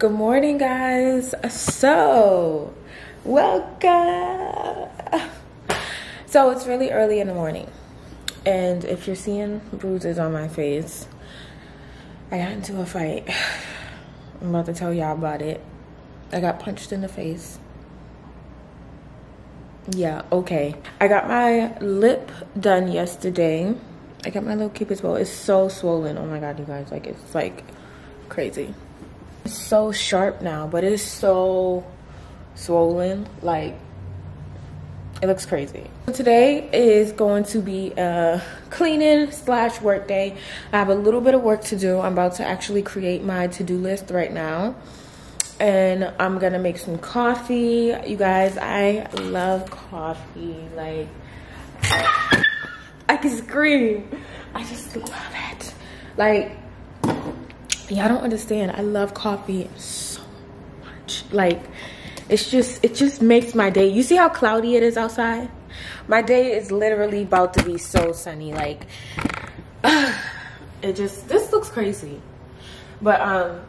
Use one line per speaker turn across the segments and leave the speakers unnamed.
Good morning, guys. So, welcome. So, it's really early in the morning. And if you're seeing bruises on my face, I got into a fight. I'm about to tell y'all about it. I got punched in the face. Yeah, okay. I got my lip done yesterday. I got my little cupid's bow. It's so swollen. Oh my god, you guys. Like, it's like crazy. So sharp now, but it's so swollen. Like, it looks crazy. Today is going to be a cleaning slash work day. I have a little bit of work to do. I'm about to actually create my to-do list right now. And I'm gonna make some coffee. You guys, I love coffee. Like, I can scream. I just love it. Like, y'all don't understand. I love coffee so much. Like, it's just, it just makes my day. You see how cloudy it is outside? My day is literally about to be so sunny. Like, it just, this looks crazy. But, um,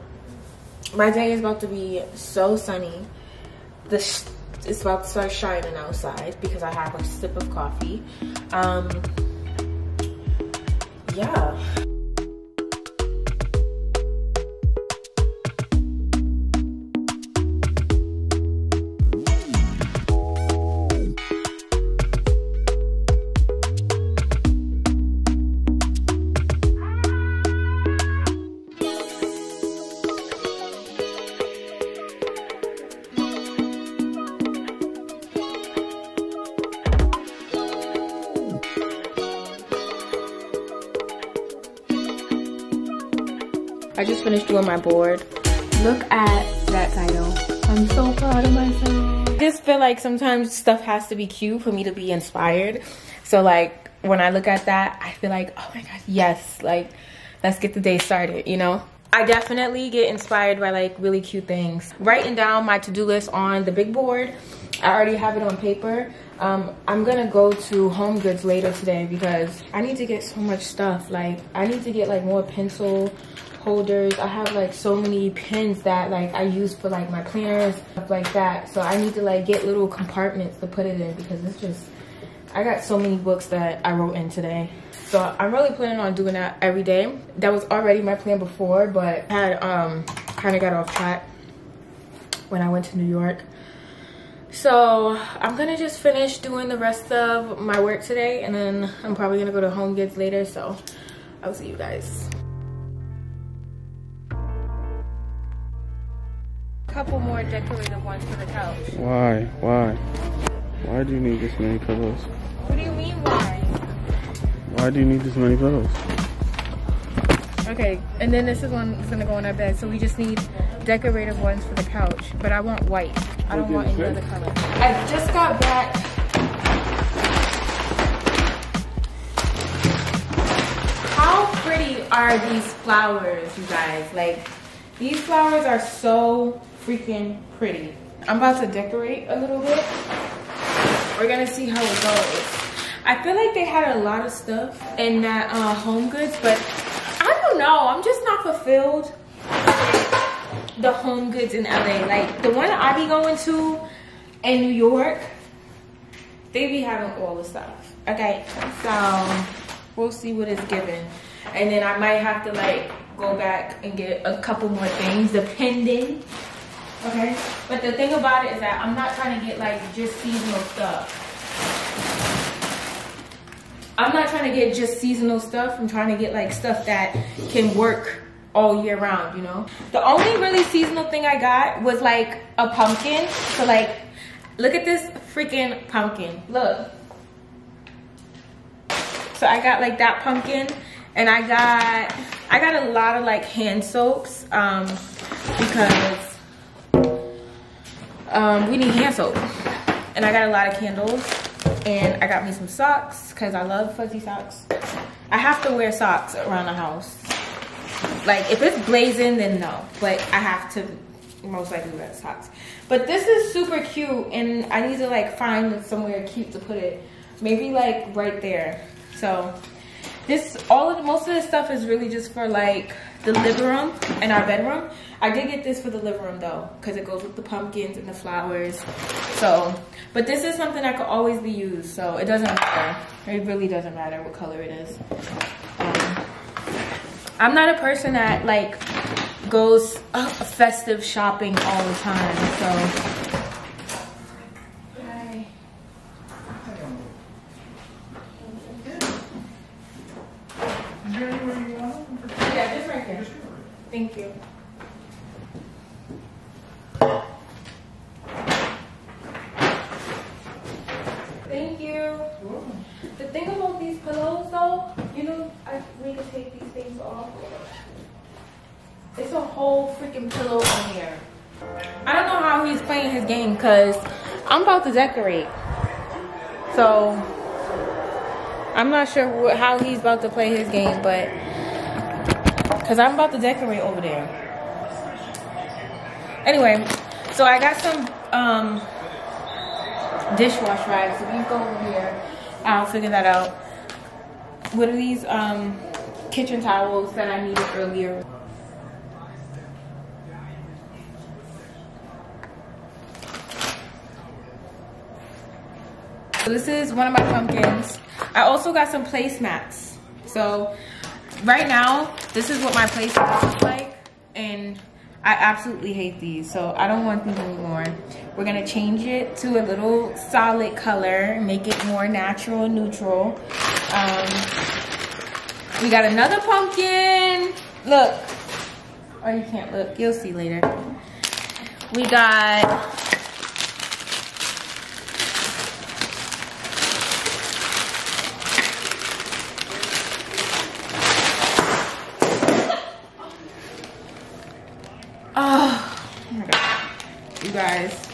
my day is about to be so sunny. This it's about to start shining outside because I have a sip of coffee. Um, yeah. I just finished doing my board. Look at that title. I'm so proud of myself. I just feel like sometimes stuff has to be cute for me to be inspired. So like when I look at that, I feel like, oh my God, yes, like let's get the day started, you know? I definitely get inspired by like really cute things. Writing down my to-do list on the big board. I already have it on paper. Um, I'm gonna go to Home Goods later today because I need to get so much stuff. Like I need to get like more pencil holders. I have like so many pins that like I use for like my planners, stuff like that. So I need to like get little compartments to put it in because it's just, I got so many books that I wrote in today. So I'm really planning on doing that every day. That was already my plan before, but I had um, kind of got off track when I went to New York. So I'm gonna just finish doing the rest of my work today and then I'm probably gonna go to Home Goods later. So I'll see you guys. More decorative ones for the couch.
Why? Why? Why do you need this many pillows?
What do you mean why?
Why do you need this many pillows?
Okay, and then this is one that's gonna go on our bed. So we just need decorative ones for the couch. But I want white. I don't want any other color. I just got back. How pretty are these flowers, you guys? Like, these flowers are so freaking pretty. I'm about to decorate a little bit. We're gonna see how it goes. I feel like they had a lot of stuff in that uh, Home Goods, but I don't know. I'm just not fulfilled the Home Goods in LA. Like the one I be going to in New York, they be having all the stuff. Okay, so we'll see what it's given. And then I might have to like go back and get a couple more things depending Okay? But the thing about it is that I'm not trying to get like just seasonal stuff. I'm not trying to get just seasonal stuff. I'm trying to get like stuff that can work all year round, you know? The only really seasonal thing I got was like a pumpkin. So like, look at this freaking pumpkin. Look. So I got like that pumpkin and I got, I got a lot of like hand soaps um, because um, we need hand soap. And I got a lot of candles. And I got me some socks because I love fuzzy socks. I have to wear socks around the house. Like if it's blazing, then no. But I have to most likely wear socks. But this is super cute and I need to like find somewhere cute to put it. Maybe like right there. So this all of the, most of this stuff is really just for like the living room and our bedroom. I did get this for the living room though, because it goes with the pumpkins and the flowers. So, but this is something that could always be used, so it doesn't matter. It really doesn't matter what color it is. Um, I'm not a person that like goes uh, festive shopping all the time, so. Yeah, just right here. Thank you. Thank you. The thing about these pillows though, you know, I need to take these things off. It's a whole freaking pillow in here. I don't know how he's playing his game because I'm about to decorate. So I'm not sure wh- how he's about to play his game, but because I'm about to decorate over there. Anyway, so I got some um, dishwash rags. If you go over here, I'll figure that out. What are these um, kitchen towels that I needed earlier? So this is one of my pumpkins. I also got some placemats. So right now, this is what my place looks like. And I absolutely hate these. So I don't want these anymore. We're gonna change it to a little solid color, make it more natural and neutral. Um, we got another pumpkin. Look. Oh, you can't look. You'll see later. We got You guys.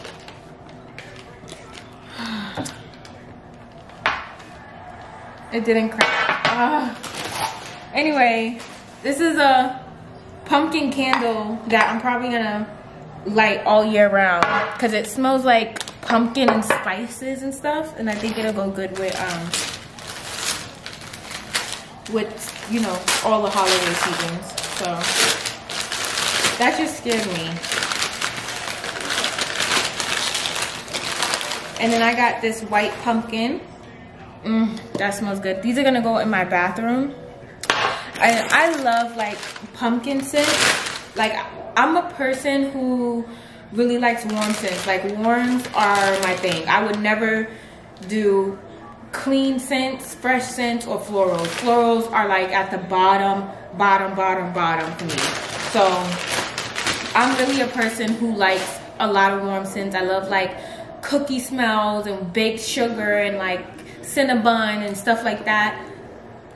It didn't crack. Ah. Anyway, this is a pumpkin candle that I'm probably gonna light all year round because it smells like pumpkin and spices and stuff and I think it'll go good with um with you know all the holiday seasons so that just scared me. And then I got this white pumpkin. Mm, that smells good. These are gonna go in my bathroom. I, I love like pumpkin scent. Like I'm a person who really likes warm scents. Like warms are my thing. I would never do clean scents, fresh scents, or florals. Florals are like at the bottom, bottom, bottom, bottom for me. So I'm really a person who likes a lot of warm scents. I love like cookie smells and baked sugar and like cinnamon and stuff like that.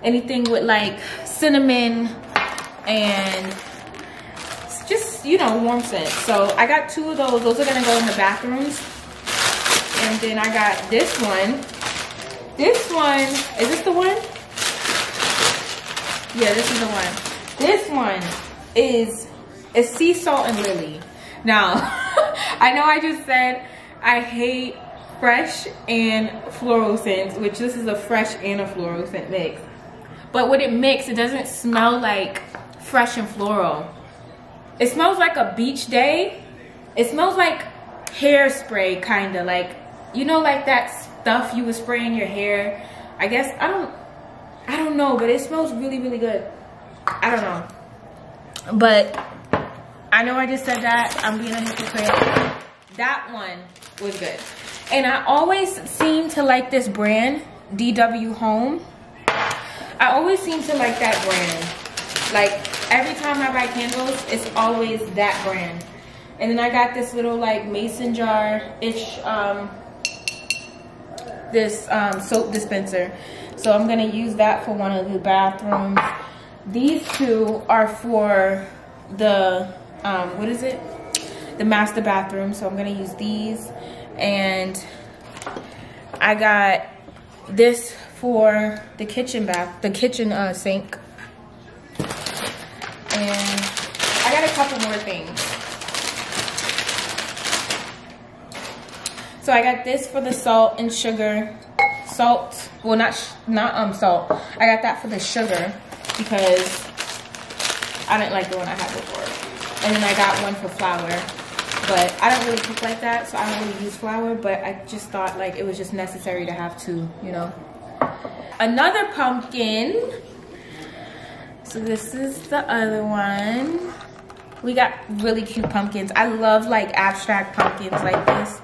Anything with like cinnamon and just, you know, warm scent. So I got two of those. Those are gonna go in the bathrooms. And then I got this one. This one, is this the one? Yeah, this is the one. This one is it's sea salt and lily. Now, I know I just said I hate fresh and floral scents, which this is a fresh and a floral scent mix. But when it mix, it doesn't smell like fresh and floral. It smells like a beach day. It smells like hairspray, kind of like, you know, like that stuff you would spray in your hair. I guess, I don't, I don't know, but it smells really, really good. I don't know. But I know I just said that. I'm being a hypocrite. That one was good. And I always seem to like this brand, DW Home. I always seem to like that brand. Like every time I buy candles, it's always that brand. And then I got this little like mason jar-ish, um, this um, soap dispenser. So I'm gonna use that for one of the bathrooms. These two are for the, um, what is it? The master bathroom. So I'm gonna use these. And I got this for the kitchen bath, the kitchen uh, sink. And I got a couple more things. So I got this for the salt and sugar. Salt, well not not um salt. I got that for the sugar because I didn't like the one I had before. And then I got one for flour. But I don't really cook like that, so I don't really use flour. But I just thought like it was just necessary to have two, you know. Another pumpkin. So this is the other one. We got really cute pumpkins. I love like abstract pumpkins like this.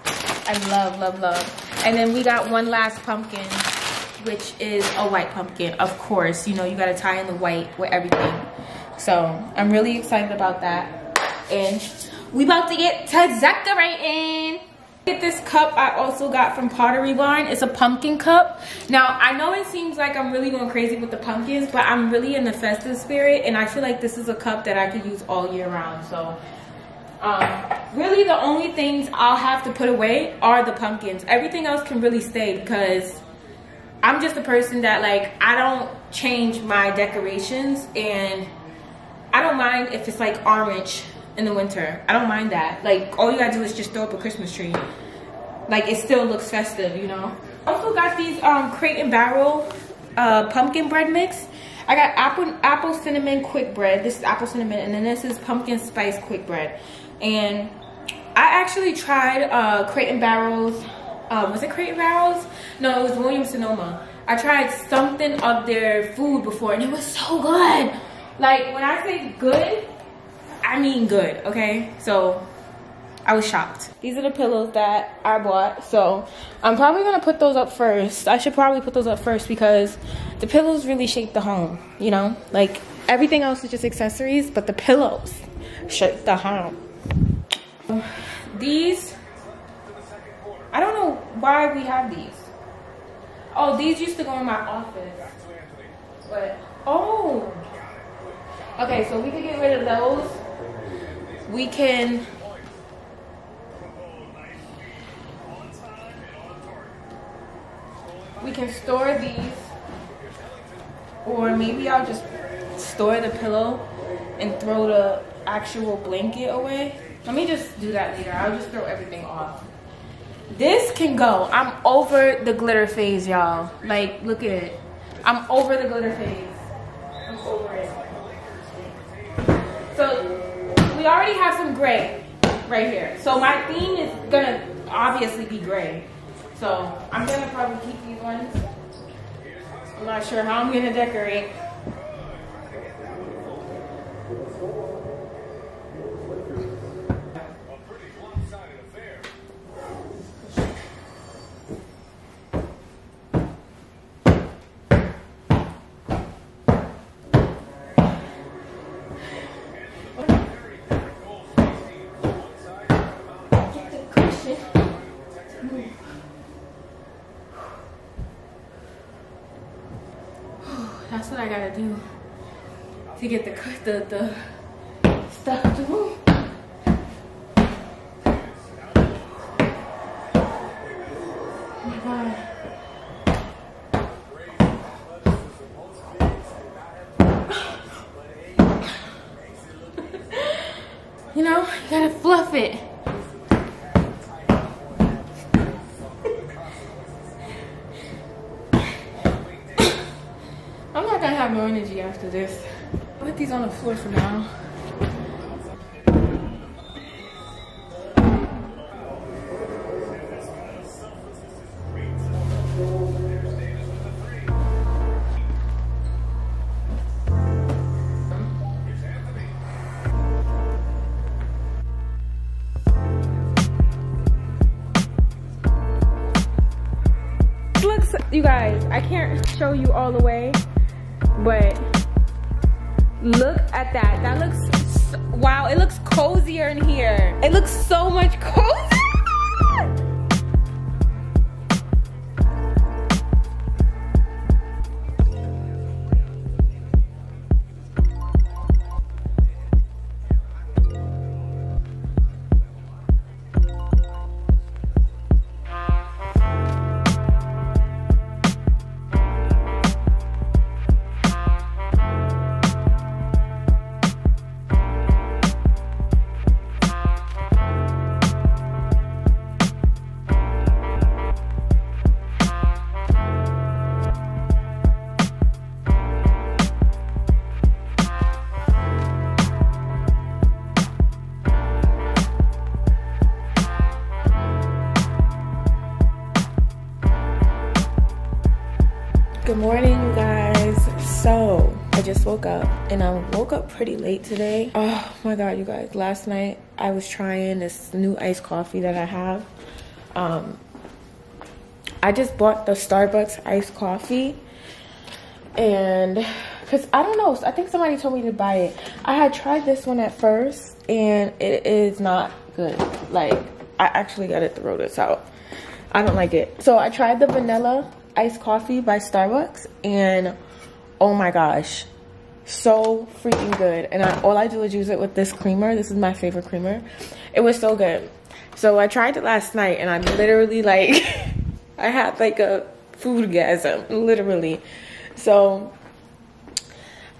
I love, love, love. And then we got one last pumpkin, which is a white pumpkin. Of course, you know, you gotta tie in the white with everything. So I'm really excited about that. And we about to get to decorating. Get this cup I also got from Pottery Barn. It's a pumpkin cup. Now, I know it seems like I'm really going crazy with the pumpkins, but I'm really in the festive spirit, and I feel like this is a cup that I could use all year round. So, um, really the only things I'll have to put away are the pumpkins. Everything else can really stay because I'm just a person that like, I don't change my decorations, and I don't mind if it's like orange in the winter. I don't mind that. Like, all you gotta do is just throw up a Christmas tree. Like, it still looks festive, you know? Also got these um, Crate and Barrel uh, pumpkin bread mix. I got apple apple cinnamon quick bread. This is apple cinnamon, and then this is pumpkin spice quick bread. And I actually tried uh, Crate and Barrels. Uh, was it Crate and Barrels? No, it was Williams Sonoma. I tried something of their food before, and it was so good. Like when I say good, I mean good, okay? So I was shocked. These are the pillows that I bought. So I'm probably gonna put those up first. I should probably put those up first because the pillows really shape the home, you know? Like everything else is just accessories, but the pillows shape the home. These, I don't know why we have these. Oh, these used to go in my office. But, oh. Okay, so we could get rid of those we can we can store these or maybe I'll just store the pillow and throw the actual blanket away. Let me just do that later. I'll just throw everything off. This can go. I'm over the glitter phase, y'all. Like, look at it. I'm over the glitter phase. I'm over it. So we already have some gray right here. So my theme is gonna obviously be gray. So I'm gonna probably keep these ones. I'm not sure how I'm gonna decorate. That's what I gotta do to get the the, the stuff to move. Oh my god. you know, you gotta fluff it. have no energy after this. Put these on the floor for now. you guys i can't show you all the way but look at that. That looks, wow, it looks cozier in here. It looks so much cozier. Woke up and I woke up pretty late today. Oh my god, you guys. Last night I was trying this new iced coffee that I have. Um, I just bought the Starbucks iced coffee and because I don't know, I think somebody told me to buy it. I had tried this one at first and it is not good. Like, I actually gotta throw this out. I don't like it. So I tried the vanilla iced coffee by Starbucks and oh my gosh, so freaking good. And I, all I do is use it with this creamer. This is my favorite creamer. It was so good. So I tried it last night and I literally like, I had like a food gasm, literally. So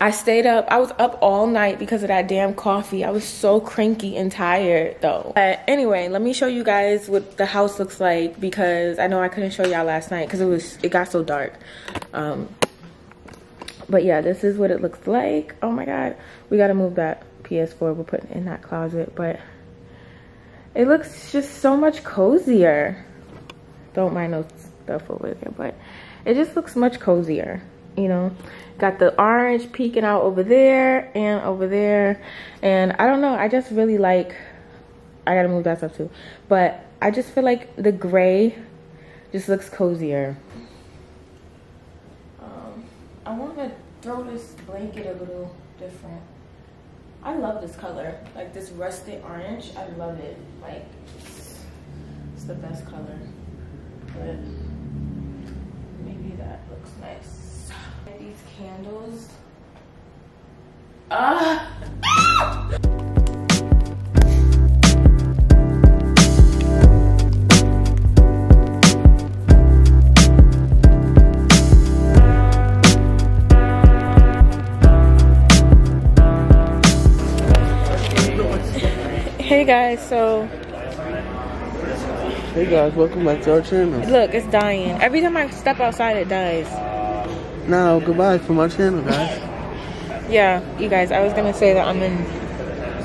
I stayed up. I was up all night because of that damn coffee. I was so cranky and tired though. But anyway, let me show you guys what the house looks like because I know I couldn't show y'all last night because it was it got so dark. Um, but yeah, this is what it looks like. Oh my god, we gotta move that PS4 we're putting in that closet, but it looks just so much cozier. Don't mind those stuff over there, but it just looks much cozier you know? Got the orange peeking out over there and over there. And i don't know. I just really like i gotta move that stuff too. But i just feel like the gray just looks cozier want to throw this blanket a little different i love this color like this rusted orange i love it like it's, it's the best color but maybe that looks nice these candles. Ah! Hey guys, so
Hey guys, welcome back to our channel.
Look, it's dying. Every time I step outside, it dies.
Now, goodbye from our channel, guys.
yeah, you guys, I was gonna say that I'm in,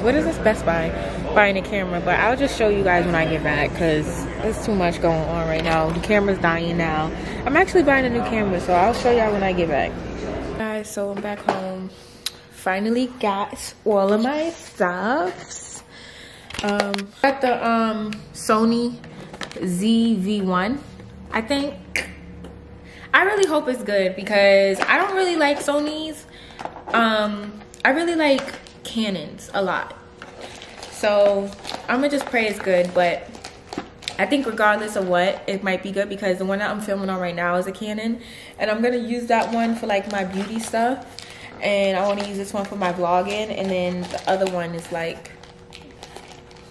what is this, Best Buy, buying a camera, but I'll just show you guys when I get back, because there's too much going on right now. The camera's dying now. I'm actually buying a new camera, so I'll show y'all when I get back. Guys, so I'm back home. Finally got all of my stuffs. Um, got the um, Sony ZV-1, I think. I really hope it's good because I don't really like Sony's. Um, I really like Canons a lot. So I'm gonna just pray it's good, but I think regardless of what, it might be good because the one that I'm filming on right now is a Canon. And I'm gonna use that one for like my beauty stuff. And I wanna use this one for my vlogging. And then the other one is like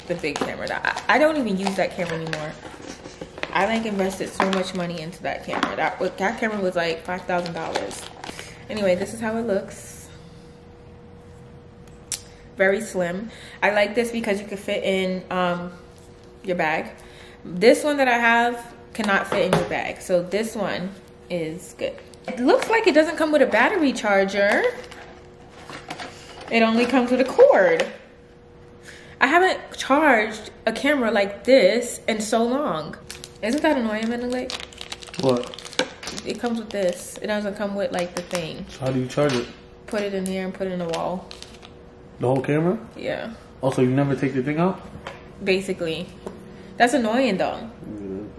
the big camera. That I don't even use that camera anymore. I like invested so much money into that camera. That that camera was like five thousand dollars. Anyway, this is how it looks. Very slim. I like this because you can fit in um, your bag. This one that I have cannot fit in your bag. So this one is good. It looks like it doesn't come with a battery charger. It only comes with a cord. I haven't charged a camera like this in so long. Isn't that annoying, Mendeley?
What?
It comes with this. It doesn't come with like the thing.
So how do you charge it?
Put it in here and put it in the wall.
The whole camera?
Yeah.
Also, you never take the thing out?
Basically. That's annoying though.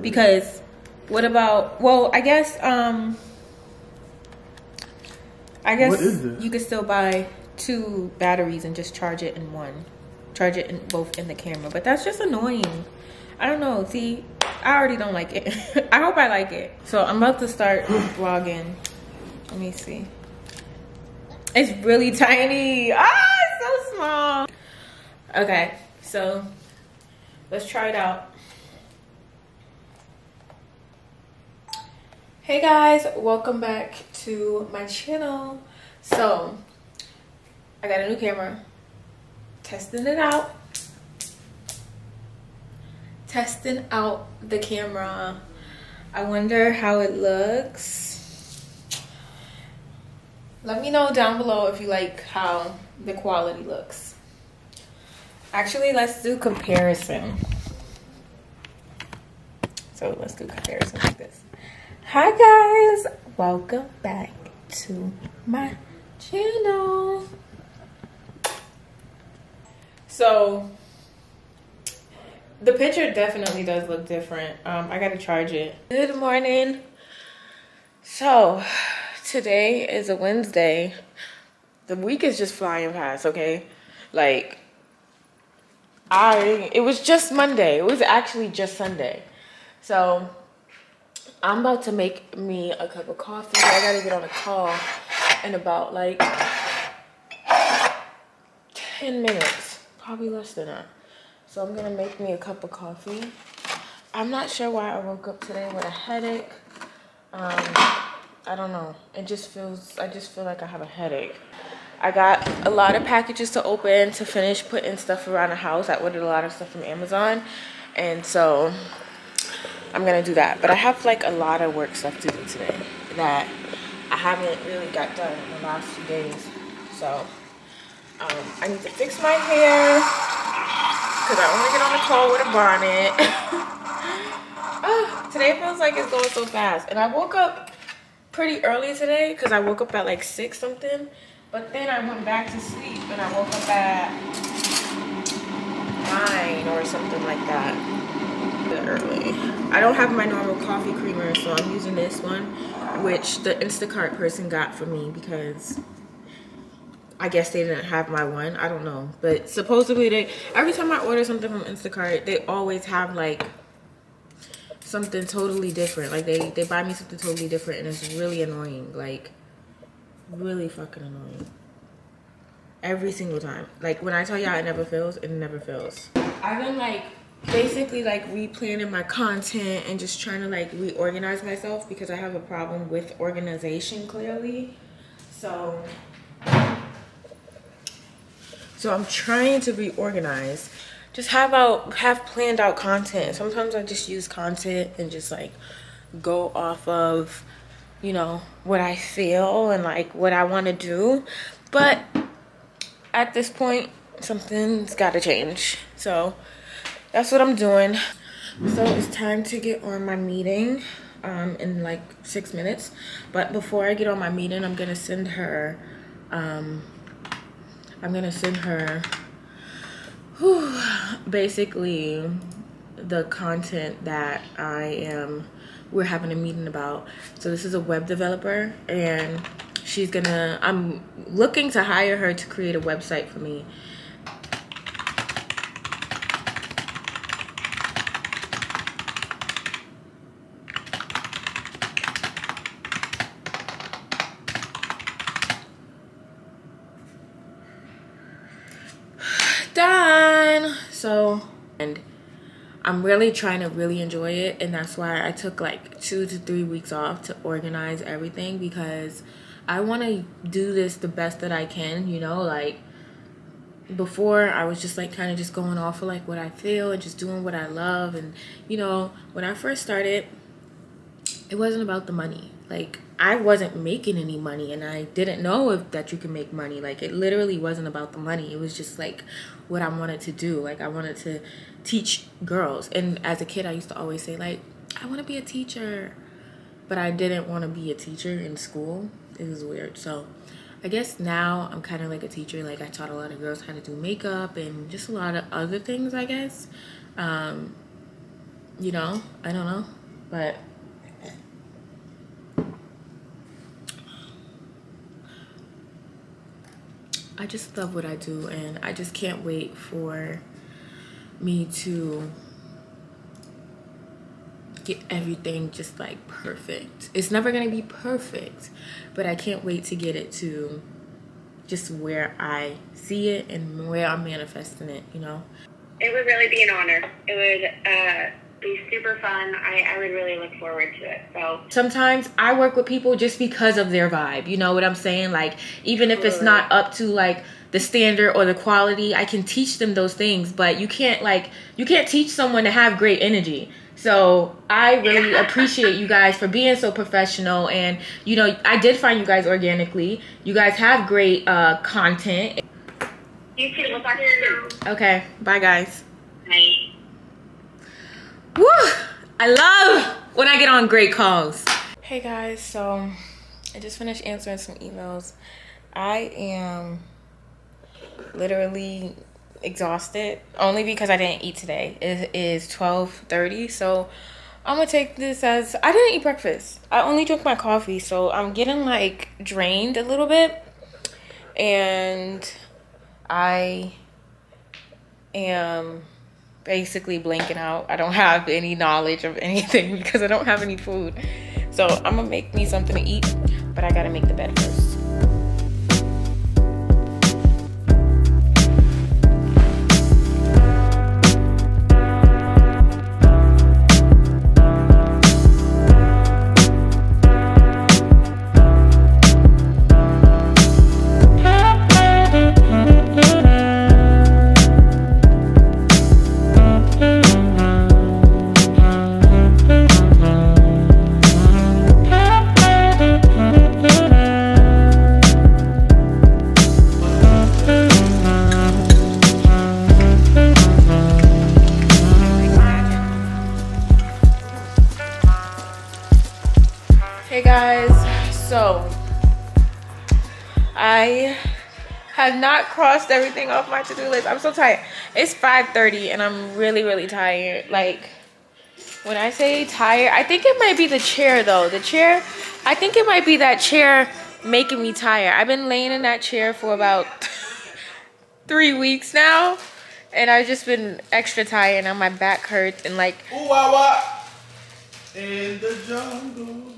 Because what about well, I guess um I guess you could still buy two batteries and just charge it in one. Charge it in both in the camera. But that's just annoying. I don't know. See, I already don't like it. I hope I like it. So I'm about to start vlogging. Let me see. It's really tiny. Ah, it's so small. Okay, so let's try it out. Hey guys, welcome back to my channel. So, I got a new camera. Testing it out testing out the camera. I wonder how it looks. Let me know down below if you like how the quality looks. Actually, let's do comparison. So let's do comparison like this. Hi guys, welcome back to my channel. So the picture definitely does look different. Um, I gotta charge it. Good morning. So today is a Wednesday. The week is just flying past, okay? Like I it was just Monday. It was actually just Sunday. So I'm about to make me a cup of coffee. I gotta get on a call in about like 10 minutes, probably less than that. So I'm gonna make me a cup of coffee. I'm not sure why I woke up today with a headache. Um, I don't know. It just feels, I just feel like I have a headache. I got a lot of packages to open to finish putting stuff around the house. I ordered a lot of stuff from Amazon. And so I'm gonna do that. But I have like a lot of work stuff to do today that I haven't really got done in the last few days. So um, I need to fix my hair because I want to get on the call with a bonnet. oh, today feels like it's going so fast. And I woke up pretty early today because I woke up at like 6 something. But then I went back to sleep and I woke up at 9 or something like that early. I don't have my normal coffee creamer, so I'm using this one, which the Instacart person got for me because I guess they didn't have my one. I don't know. But supposedly they, every time I order something from Instacart, they always have like something totally different. Like they, they buy me something totally different and it's really annoying. Like really fucking annoying. Every single time. Like when I tell y'all it never fails, it never fails. I've been like basically like replanning my content and just trying to like reorganize myself because I have a problem with organization clearly. So so I'm trying to reorganize. Just have out have planned out content. Sometimes I just use content and just like go off of you know what I feel and like what I want to do. But at this point something's got to change. So that's what I'm doing. So it's time to get on my meeting um, in like six minutes. But before I get on my meeting, I'm gonna send her, um, I'm gonna send her whew, basically the content that I am, we're having a meeting about. So this is a web developer and she's gonna, I'm looking to hire her to create a website for me so and I'm really trying to really enjoy it and that's why I took like two to three weeks off to organize everything because I want to do this the best that I can you know like before I was just like kind of just going off of like what I feel and just doing what I love and you know when I first started it wasn't about the money like I wasn't making any money and I didn't know if that you can make money like it literally wasn't about the money it was just like what I wanted to do. Like I wanted to teach girls. And as a kid, I used to always say like, I want to be a teacher, but I didn't want to be a teacher in school. It was weird. So I guess now I'm kind of like a teacher. Like I taught a lot of girls how to do makeup and just a lot of other things, I guess. Um, you know, I don't know, but I just love what I do and I just can't wait for me to get everything just like perfect. It's never gonna be perfect, but I can't wait to get it to just where I see it and where I'm manifesting it, you know?
It would really be an honor. It would, uh, be super fun. I, I would really look forward to it. So
sometimes I work with people just because of their vibe. You know what I'm saying? Like even if it's not up to like the standard or the quality, I can teach them those things. But you can't like you can't teach someone to have great energy. So I really yeah. appreciate you guys for being so professional and you know I did find you guys organically. You guys have great uh, content.
You too. We'll talk to you
soon. Okay. Bye guys.
Bye.
Woo! I love when I get on great calls. Hey guys, so I just finished answering some emails. I am literally exhausted only because I didn't eat today. It is 12:30, so I'm to take this as I didn't eat breakfast. I only drank my coffee, so I'm getting like drained a little bit. And I am basically blanking out. I don't have any knowledge of anything because I don't have any food. So I'm gonna make me something to eat, but I gotta make the bed first. Everything off my to-do list. I'm so tired. It's 5:30 and I'm really really tired. Like when I say tired, I think it might be the chair though. The chair, I think it might be that chair making me tired. I've been laying in that chair for about 3 weeks now and I've just been extra tired and my back hurts and like
Ooh, wah, wah. In the jungle.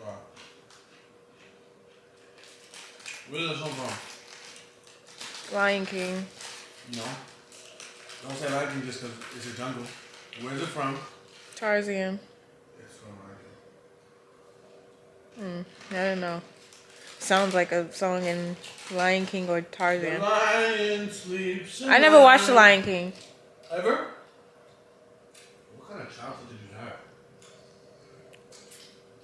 Wow. Where's the song from?
Lion King.
No. Don't say Lion King just because it's a jungle. Where's it from?
Tarzan.
It's from Lion King.
Hmm, I don't know. Sounds like a song in Lion King or
The
Tarzan.
lion sleeps.
I never watched The Lion King.
Ever? What kind of childhood did you have?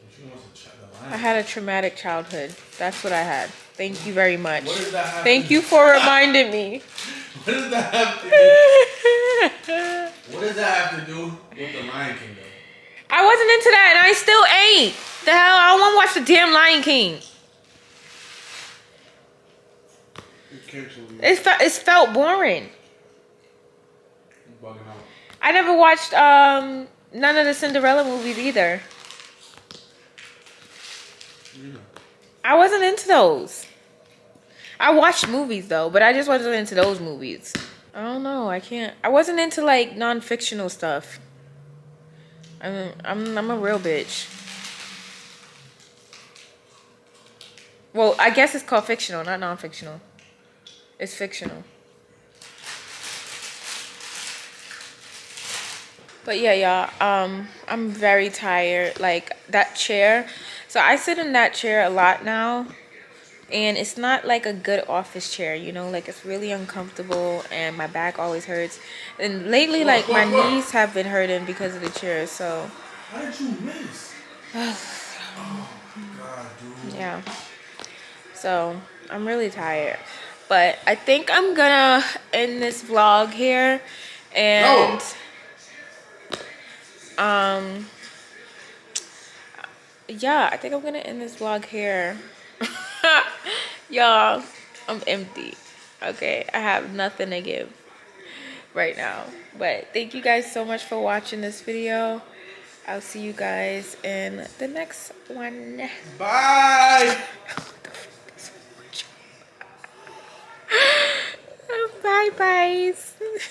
Did you the, ch- the lion?
I had a traumatic childhood. That's what I had. Thank you very much.
What does that have
Thank you for reminding me.
What does that have to do? What does that have to do with the Lion King though?
I wasn't into that and I still ain't. The hell, I don't want to watch the damn Lion King. It, fe- it felt boring. I never watched um none of the Cinderella movies either.
Know.
I wasn't into those. I watched movies though, but I just wasn't into those movies. I don't know. I can't. I wasn't into like non-fictional stuff. I'm I'm I'm a real bitch. Well, I guess it's called fictional, not non-fictional. It's fictional. But yeah, y'all. Um, I'm very tired. Like that chair. So I sit in that chair a lot now, and it's not like a good office chair. You know, like it's really uncomfortable, and my back always hurts. And lately, like my knees have been hurting because of the chair. So
How did you miss? oh God,
yeah. So I'm really tired. But I think I'm gonna end this vlog here, and um yeah i think i'm gonna end this vlog here y'all i'm empty. Okay i have nothing to give right now. But thank you guys so much for watching this video. I'll see you guys in the next one.
Bye.
bye bye